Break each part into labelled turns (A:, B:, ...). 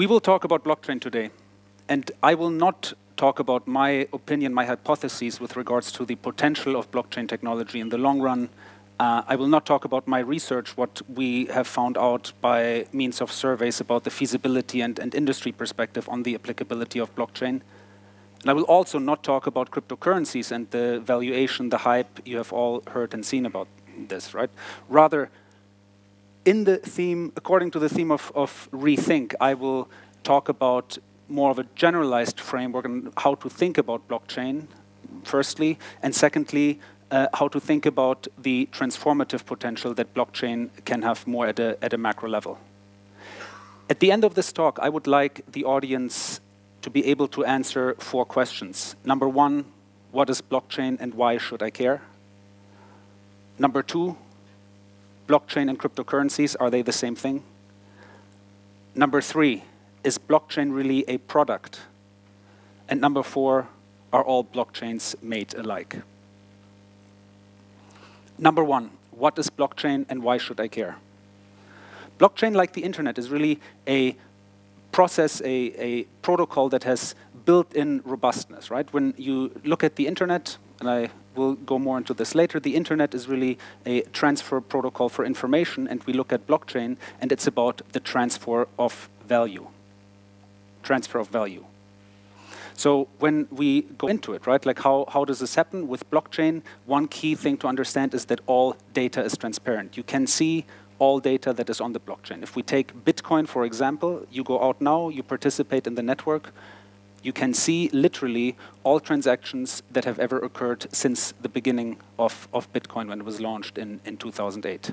A: we will talk about blockchain today, and I will not talk about my opinion, my hypotheses with regards to the potential of blockchain technology in the long run. Uh, I will not talk about my research, what we have found out by means of surveys about the feasibility and, and industry perspective on the applicability of blockchain. And I will also not talk about cryptocurrencies and the valuation, the hype you have all heard and seen about this, right? Rather, in the theme, according to the theme of, of rethink, I will talk about more of a generalized framework and how to think about blockchain, firstly, and secondly, uh, how to think about the transformative potential that blockchain can have more at a, at a macro level. At the end of this talk, I would like the audience to be able to answer four questions. Number one, what is blockchain and why should I care? Number two, blockchain and cryptocurrencies, are they the same thing? Number three, is blockchain really a product? And number four, are all blockchains made alike? Number one, what is blockchain and why should I care? Blockchain, like the internet, is really a process, a, a protocol that has built-in robustness, right? When you look at the internet, and I will go more into this later, the internet is really a transfer protocol for information, and we look at blockchain, and it's about the transfer of value. Transfer of value. So when we go into it, right, like how, how does this happen? With blockchain, one key thing to understand is that all data is transparent. You can see all data that is on the blockchain. If we take Bitcoin, for example, you go out now, you participate in the network, you can see literally all transactions that have ever occurred since the beginning of, of Bitcoin when it was launched in, in 2008.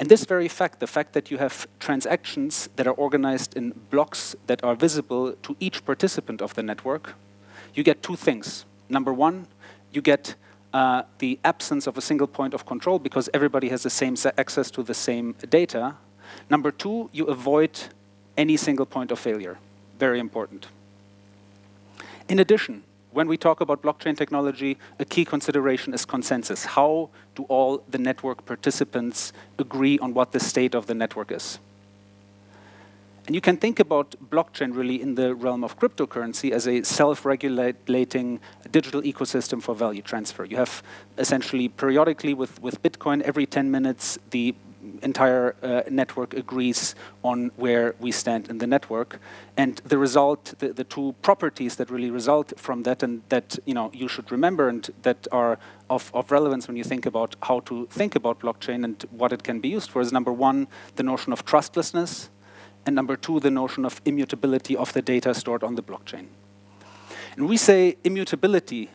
A: And this very fact, the fact that you have transactions that are organized in blocks that are visible to each participant of the network, you get two things. Number one, you get uh, the absence of a single point of control because everybody has the same access to the same data. Number two, you avoid any single point of failure. Very important. In addition, when we talk about blockchain technology, a key consideration is consensus. How do all the network participants agree on what the state of the network is? And you can think about blockchain really in the realm of cryptocurrency as a self-regulating digital ecosystem for value transfer. You have essentially periodically with, with Bitcoin, every 10 minutes, the entire uh, network agrees on where we stand in the network. And the result, the, the two properties that really result from that and that you, know, you should remember and that are of, of relevance when you think about how to think about blockchain and what it can be used for is number one, the notion of trustlessness, and number two, the notion of immutability of the data stored on the blockchain. And we say immutability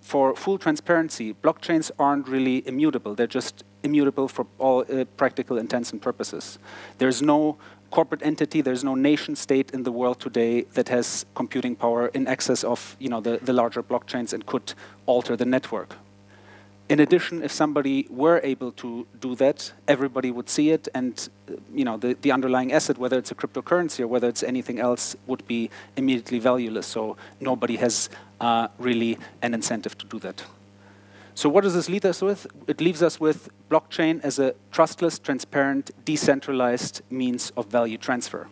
A: for full transparency, blockchains aren't really immutable. They're just immutable for all uh, practical intents and purposes. There's no corporate entity, there's no nation state in the world today that has computing power in excess of you know, the, the larger blockchains and could alter the network. In addition, if somebody were able to do that, everybody would see it, and you know the, the underlying asset, whether it's a cryptocurrency or whether it's anything else, would be immediately valueless. So nobody has uh, really an incentive to do that. So what does this leave us with? It leaves us with blockchain as a trustless, transparent, decentralized means of value transfer.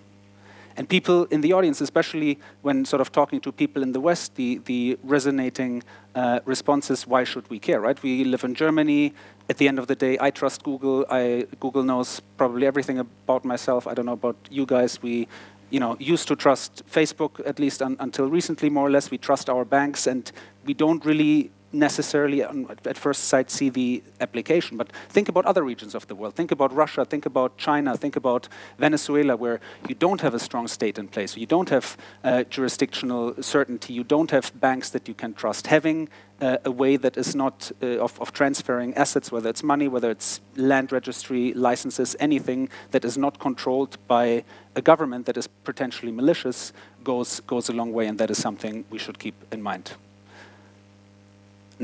A: And people in the audience, especially when sort of talking to people in the West, the, the resonating uh, response is, why should we care, right? We live in Germany. At the end of the day, I trust Google. I, Google knows probably everything about myself. I don't know about you guys. We you know, used to trust Facebook, at least un until recently, more or less. We trust our banks, and we don't really necessarily at first sight see the application, but think about other regions of the world. Think about Russia, think about China, think about Venezuela, where you don't have a strong state in place. You don't have uh, jurisdictional certainty. You don't have banks that you can trust. Having uh, a way that is not uh, of, of transferring assets, whether it's money, whether it's land registry, licenses, anything that is not controlled by a government that is potentially malicious goes, goes a long way, and that is something we should keep in mind.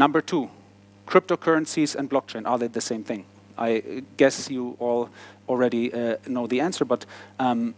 A: Number two, cryptocurrencies and blockchain, are they the same thing? I guess you all already uh, know the answer, but um,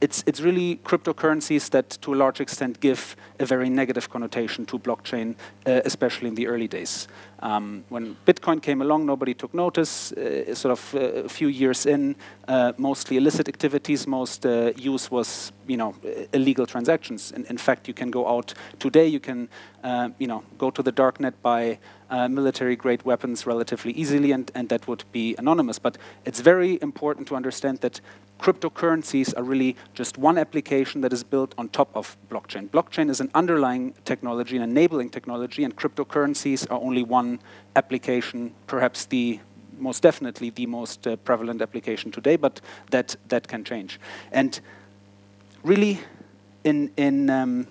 A: it's, it's really cryptocurrencies that, to a large extent, give a very negative connotation to blockchain, uh, especially in the early days. Um, when Bitcoin came along, nobody took notice. Uh, sort of uh, a few years in, uh, mostly illicit activities. Most uh, use was, you know, illegal transactions. In, in, fact, you can go out today. You can, uh, you know, go to the darknet, buy uh, military-grade weapons relatively easily, and, and that would be anonymous. But it's very important to understand that cryptocurrencies are really just one application that is built on top of blockchain. Blockchain is an underlying technology, an enabling technology, and cryptocurrencies are only one application, perhaps the most definitely the most uh, prevalent application today, but that, that can change. And really, in, in um,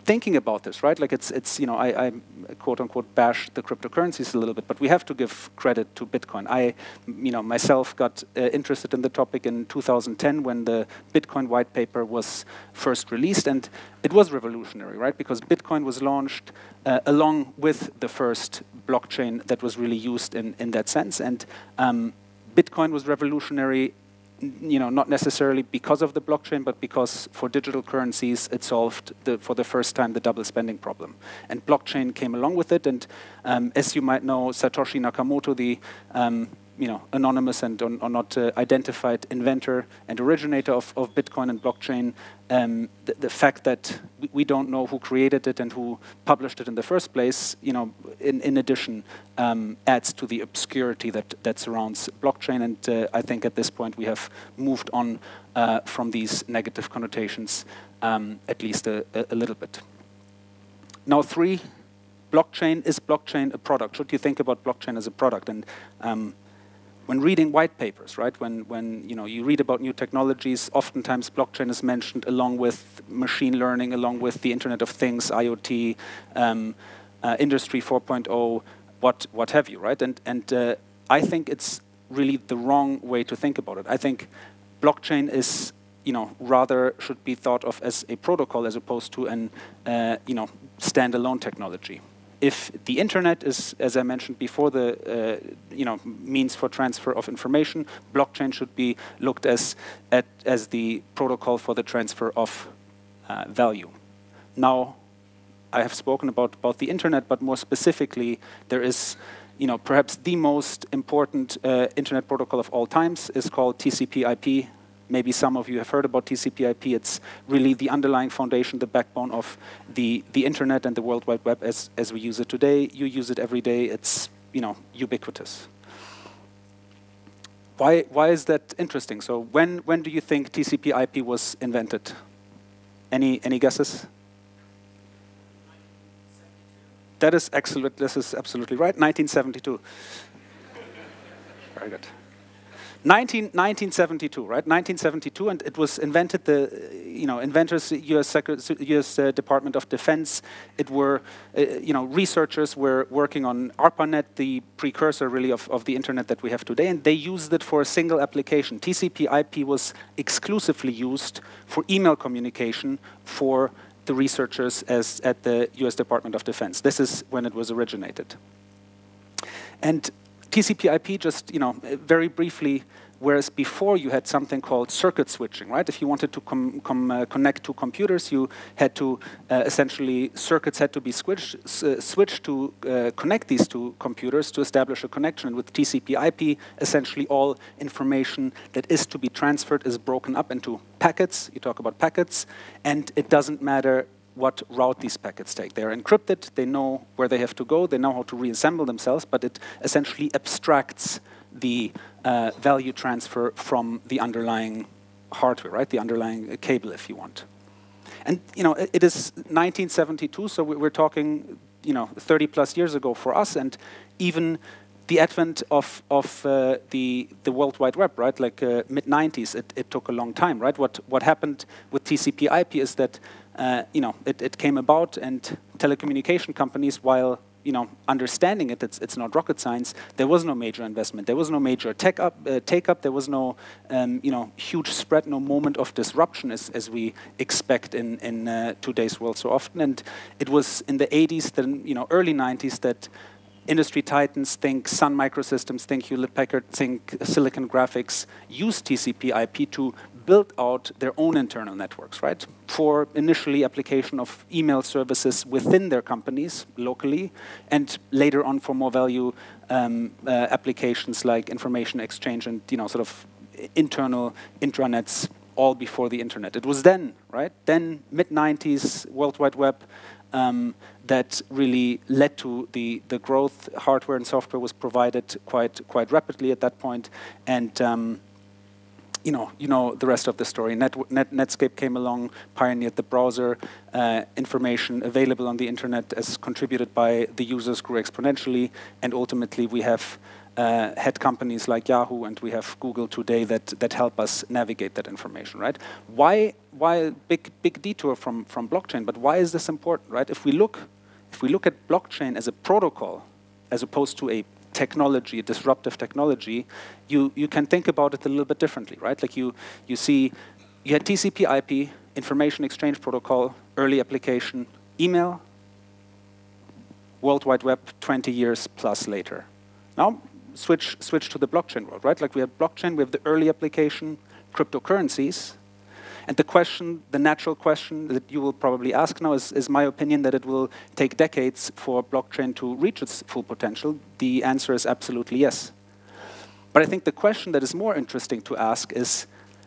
A: thinking about this, right? Like it's, it's you know, I, I quote unquote bash the cryptocurrencies a little bit, but we have to give credit to Bitcoin. I, you know, myself got uh, interested in the topic in 2010 when the Bitcoin white paper was first released, and it was revolutionary, right? Because Bitcoin was launched uh, along with the first blockchain that was really used in, in that sense, and um, Bitcoin was revolutionary you know, not necessarily because of the blockchain, but because for digital currencies, it solved the, for the first time the double spending problem. And blockchain came along with it. And um, as you might know, Satoshi Nakamoto, the um, you know, anonymous and or, or not uh, identified inventor and originator of, of Bitcoin and blockchain, um, the, the, fact that we, don't know who created it and who published it in the first place, you know, in, in addition, um, adds to the obscurity that, that surrounds blockchain. And uh, I think at this point we have moved on uh, from these negative connotations um, at least a, a, little bit. Now, three, blockchain, is blockchain a product? Should you think about blockchain as a product? And um, when reading white papers, right, when, when you, know, you read about new technologies, oftentimes blockchain is mentioned along with machine learning, along with the Internet of Things, IoT, um, uh, Industry 4.0, what, what have you, right? And, and uh, I think it's really the wrong way to think about it. I think blockchain is you know, rather should be thought of as a protocol as opposed to an, uh, you know, standalone technology if the internet is, as I mentioned before, the uh, you know means for transfer of information, blockchain should be looked as at, as the protocol for the transfer of uh, value. Now, I have spoken about about the internet, but more specifically, there is you know perhaps the most important uh, internet protocol of all times is called TCP/IP maybe some of you have heard about TCP/IP. It's really the underlying foundation, the backbone of the the internet and the World Wide Web as as we use it today. You use it every day. It's you know ubiquitous. Why why is that interesting? So when when do you think TCP/IP was invented? Any any guesses? That is excellent. This is absolutely right. 1972. Very good. 19, 1972, right? 1972, and it was invented. The you know inventors, U.S. U.S. Uh, Department of Defense. It were uh, you know researchers were working on ARPANET, the precursor really of, of the internet that we have today, and they used it for a single application. TCP/IP was exclusively used for email communication for the researchers as at the U.S. Department of Defense. This is when it was originated. And TCP/IP, just you know, very briefly, whereas before you had something called circuit switching, right? If you wanted to uh, connect two computers, you had to uh, essentially circuits had to be switched, uh, switched to uh, connect these two computers to establish a connection. And with TCP/IP, essentially all information that is to be transferred is broken up into packets. You talk about packets, and it doesn't matter what route these packets take. They're encrypted, they know where they have to go, they know how to reassemble themselves, but it essentially abstracts the uh, value transfer from the underlying hardware, right? The underlying cable, if you want. And you know, it, it is 1972, so we're talking, you know, 30 plus years ago for us, and even the advent of, of uh, the, the World Wide Web, right, like uh, mid 90s, it, it, took a long time, right? What, what happened with TCP IP is that uh, you know, it, it came about and telecommunication companies, while you know, understanding it, it's, it's not rocket science. There was no major investment. There was no major tech up, uh, take up. There was no, um, you know, huge spread, no moment of disruption as, as we expect in, in uh, today's world so often. And it was in the 80s, then, you know, early 90s that industry titans think Sun Microsystems, think Hewlett Packard, think Silicon Graphics use TCP IP to build out their own internal networks, right? For initially application of email services within their companies locally, and later on for more value um, uh, applications like information exchange and you know sort of internal intranets all before the internet. It was then, right? Then mid 90s World Wide Web um, that really led to the, the growth. Hardware and software was provided quite quite rapidly at that point, and um, you know you know the rest of the story. Net, Net, Netscape came along, pioneered the browser. Uh, information available on the internet, as contributed by the users, grew exponentially, and ultimately we have uh, had companies like Yahoo and we have Google today that, that help us navigate that information, right? Why, why big, big detour from, from blockchain, but why is this important, right? If we look, if we look at blockchain as a protocol, as opposed to a technology, a disruptive technology, you, you can think about it a little bit differently, right? Like you, you see, you had TCP IP, information exchange protocol, early application, email, World Wide Web 20 years plus later. Now, switch, switch to the blockchain world, right? Like we have blockchain, we have the early application, cryptocurrencies. And the question, the natural question that you will probably ask now is, is my opinion that it will take decades for blockchain to reach its full potential. The answer is absolutely yes. But I think the question that is more interesting to ask is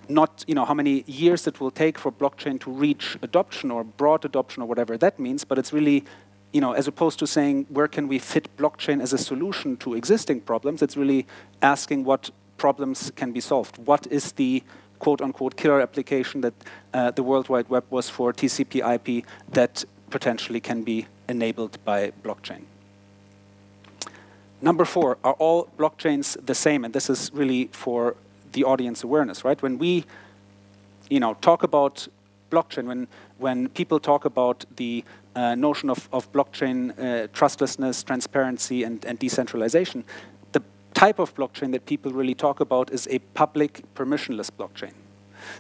A: not you know, how many years it will take for blockchain to reach adoption or broad adoption or whatever that means, but it's really you know, as opposed to saying where can we fit blockchain as a solution to existing problems, it's really asking what problems can be solved. What is the quote unquote killer application that uh, the World Wide Web was for TCP IP that potentially can be enabled by blockchain? Number four, are all blockchains the same? And this is really for the audience awareness, right? When we you know, talk about blockchain, when, when people talk about the uh, notion of, of blockchain uh, trustlessness, transparency, and, and decentralization, the type of blockchain that people really talk about is a public permissionless blockchain.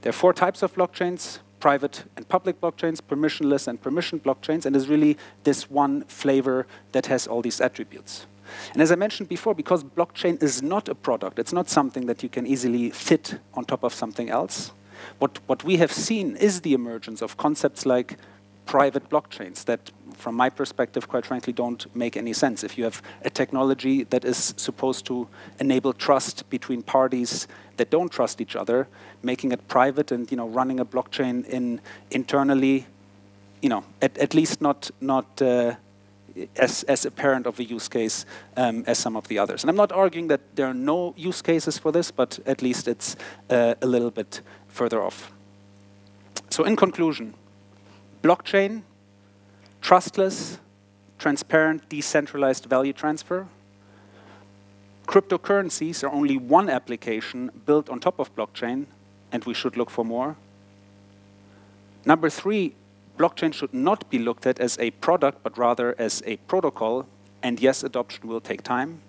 A: There are four types of blockchains, private and public blockchains, permissionless and permission blockchains, and there's really this one flavor that has all these attributes. And as I mentioned before, because blockchain is not a product, it's not something that you can easily fit on top of something else, what, what we have seen is the emergence of concepts like private blockchains that, from my perspective, quite frankly, don't make any sense. If you have a technology that is supposed to enable trust between parties that don't trust each other, making it private and you know running a blockchain in internally, you know, at, at least not not. Uh, as, as apparent of a use case um, as some of the others. And I'm not arguing that there are no use cases for this, but at least it's uh, a little bit further off. So in conclusion, blockchain, trustless, transparent, decentralized value transfer. Cryptocurrencies are only one application built on top of blockchain, and we should look for more. Number three, blockchain should not be looked at as a product, but rather as a protocol, and yes, adoption will take time.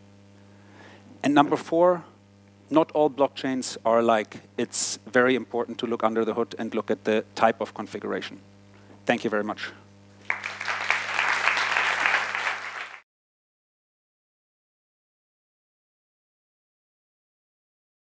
A: And number four, not all blockchains are alike. It's very important to look under the hood and look at the type of configuration. Thank you very much.